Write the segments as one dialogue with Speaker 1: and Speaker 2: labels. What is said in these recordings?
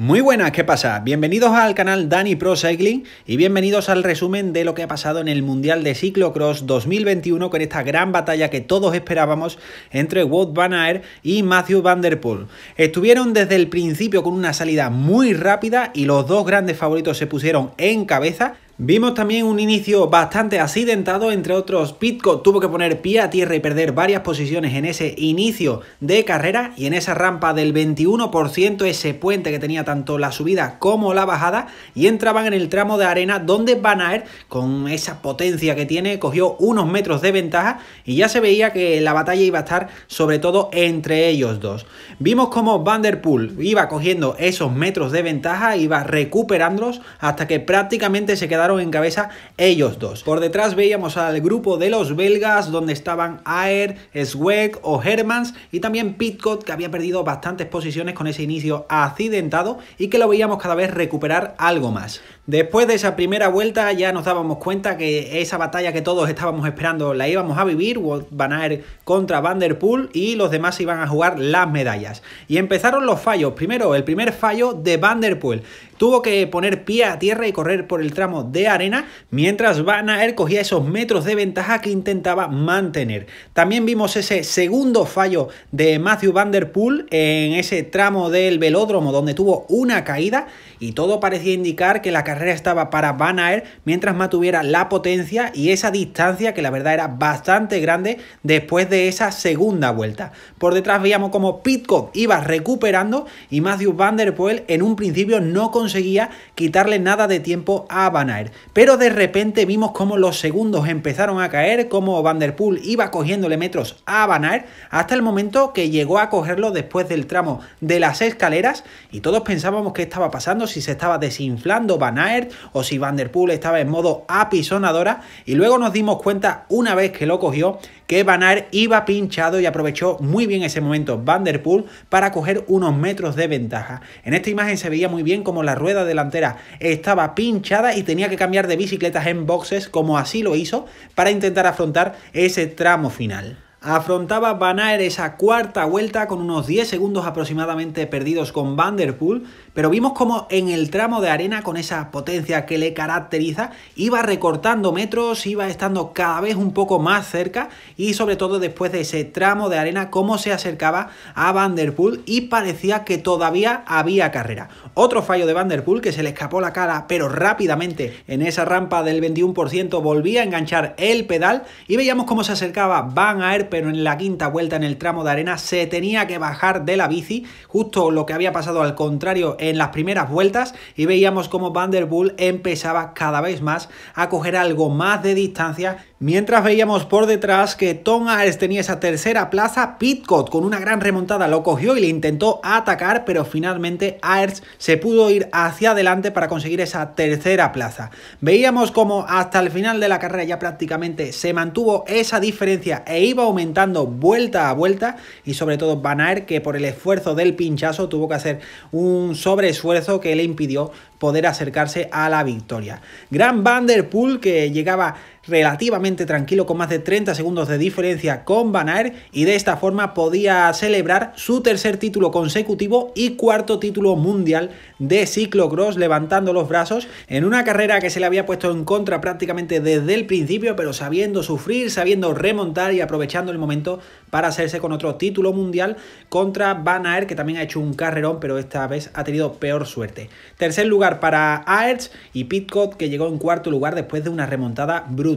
Speaker 1: Muy buenas, ¿qué pasa? Bienvenidos al canal Dani Pro Cycling y bienvenidos al resumen de lo que ha pasado en el Mundial de Ciclocross 2021 con esta gran batalla que todos esperábamos entre Wout van Aert y Matthew Van Der Poel. Estuvieron desde el principio con una salida muy rápida y los dos grandes favoritos se pusieron en cabeza, Vimos también un inicio bastante accidentado, entre otros Pitcock tuvo que poner pie a tierra y perder varias posiciones en ese inicio de carrera y en esa rampa del 21%, ese puente que tenía tanto la subida como la bajada y entraban en el tramo de arena donde Van Aert con esa potencia que tiene cogió unos metros de ventaja y ya se veía que la batalla iba a estar sobre todo entre ellos dos. Vimos como Van Der Poel iba cogiendo esos metros de ventaja, iba recuperándolos hasta que prácticamente se quedaron en cabeza ellos dos. Por detrás veíamos al grupo de los belgas donde estaban Aer, Sweg o Hermans y también Pitcock que había perdido bastantes posiciones con ese inicio accidentado y que lo veíamos cada vez recuperar algo más. Después de esa primera vuelta ya nos dábamos cuenta que esa batalla que todos estábamos esperando la íbamos a vivir, Van Aert contra Van Der Poel y los demás iban a jugar las medallas. Y empezaron los fallos. Primero, el primer fallo de Van Der Poel. Tuvo que poner pie a tierra y correr por el tramo de arena, mientras Van Aert cogía esos metros de ventaja que intentaba mantener. También vimos ese segundo fallo de Matthew Van Der Poel en ese tramo del velódromo donde tuvo una caída y todo parecía indicar que la carrera estaba para Van Aert mientras mantuviera la potencia y esa distancia que la verdad era bastante grande después de esa segunda vuelta. Por detrás veíamos como Pitcock iba recuperando y Matthew Van Der Poel en un principio no conseguía quitarle nada de tiempo a Van Aert. Pero de repente vimos como los segundos empezaron a caer, como Van Der Poel iba cogiéndole metros a Van Aert, hasta el momento que llegó a cogerlo después del tramo de las escaleras y todos pensábamos que estaba pasando, si se estaba desinflando Van Aert o si Van Der Poel estaba en modo apisonadora y luego nos dimos cuenta una vez que lo cogió que Van iba pinchado y aprovechó muy bien ese momento Van Der Poel para coger unos metros de ventaja. En esta imagen se veía muy bien como la rueda delantera estaba pinchada y tenía que cambiar de bicicletas en boxes como así lo hizo para intentar afrontar ese tramo final. Afrontaba Van Aert esa cuarta vuelta con unos 10 segundos aproximadamente perdidos con Van Der Poel, pero vimos como en el tramo de arena con esa potencia que le caracteriza iba recortando metros, iba estando cada vez un poco más cerca y sobre todo después de ese tramo de arena cómo se acercaba a Van Der Poel y parecía que todavía había carrera. Otro fallo de Van Der Poel que se le escapó la cara pero rápidamente en esa rampa del 21% volvía a enganchar el pedal y veíamos cómo se acercaba Van Aert pero en la quinta vuelta en el tramo de arena se tenía que bajar de la bici, justo lo que había pasado al contrario en las primeras vueltas y veíamos como Van empezaba cada vez más a coger algo más de distancia, mientras veíamos por detrás que Tom Aers tenía esa tercera plaza, Pitcock con una gran remontada lo cogió y le intentó atacar, pero finalmente Aers se pudo ir hacia adelante para conseguir esa tercera plaza. Veíamos como hasta el final de la carrera ya prácticamente se mantuvo esa diferencia e iba aumentando vuelta a vuelta y sobre todo Van Aert que por el esfuerzo del pinchazo tuvo que hacer un sobreesfuerzo que le impidió poder acercarse a la victoria. Gran Van Der Poel que llegaba relativamente tranquilo con más de 30 segundos de diferencia con Van Aert y de esta forma podía celebrar su tercer título consecutivo y cuarto título mundial de ciclocross levantando los brazos en una carrera que se le había puesto en contra prácticamente desde el principio pero sabiendo sufrir, sabiendo remontar y aprovechando el momento para hacerse con otro título mundial contra Van Aert que también ha hecho un carrerón pero esta vez ha tenido peor suerte. Tercer lugar para Aerts y Pitcock que llegó en cuarto lugar después de una remontada brutal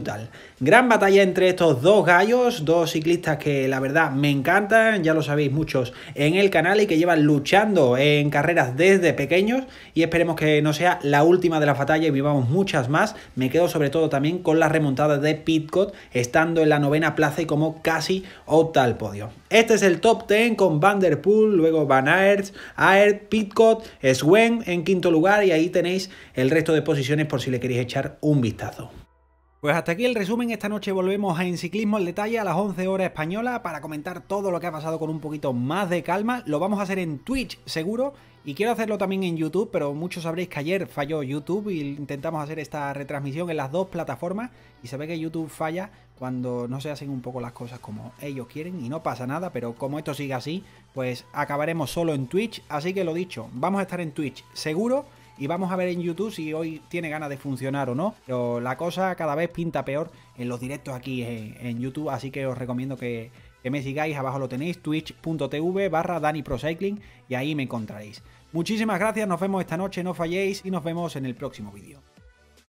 Speaker 1: Gran batalla entre estos dos gallos, dos ciclistas que la verdad me encantan, ya lo sabéis muchos en el canal y que llevan luchando en carreras desde pequeños y esperemos que no sea la última de la batalla y vivamos muchas más. Me quedo sobre todo también con la remontada de Pitcock estando en la novena plaza y como casi opta al podio. Este es el top 10 con Van Der Poel, luego Van Aert, Aert, Pitcock, Swen en quinto lugar y ahí tenéis el resto de posiciones por si le queréis echar un vistazo. Pues hasta aquí el resumen, esta noche volvemos a Enciclismo al Detalle a las 11 horas española para comentar todo lo que ha pasado con un poquito más de calma. Lo vamos a hacer en Twitch seguro y quiero hacerlo también en YouTube, pero muchos sabréis que ayer falló YouTube y intentamos hacer esta retransmisión en las dos plataformas y se ve que YouTube falla cuando no se hacen un poco las cosas como ellos quieren y no pasa nada, pero como esto sigue así, pues acabaremos solo en Twitch, así que lo dicho, vamos a estar en Twitch seguro y vamos a ver en YouTube si hoy tiene ganas de funcionar o no, pero la cosa cada vez pinta peor en los directos aquí en, YouTube, así que os recomiendo que, que me sigáis, abajo lo tenéis, twitch.tv barra DaniProCycling y ahí me encontraréis. Muchísimas gracias, nos vemos esta noche, no falléis y nos vemos en el próximo vídeo.